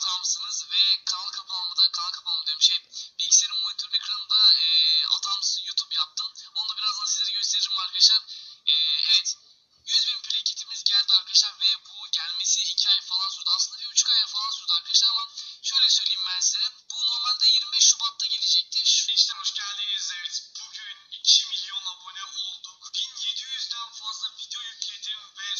adamsınız ve kanal kapağımı da kanal kapağımı diyorum şey bilgisayarın monitörün ekranında e, adamsın YouTube yaptım. Onu da birazdan sizlere göstereceğim arkadaşlar. E, evet 100 bin play kitimiz geldi arkadaşlar ve bu gelmesi 2 ay falan sürdü. Aslında bir 3 ay falan sürdü arkadaşlar ama şöyle söyleyeyim ben size. Bu normalde 25 Şubat'ta gelecekti. Gençler hoş geldiniz. Evet bugün 2 milyon abone olduk. 1700'den fazla video yükledim ve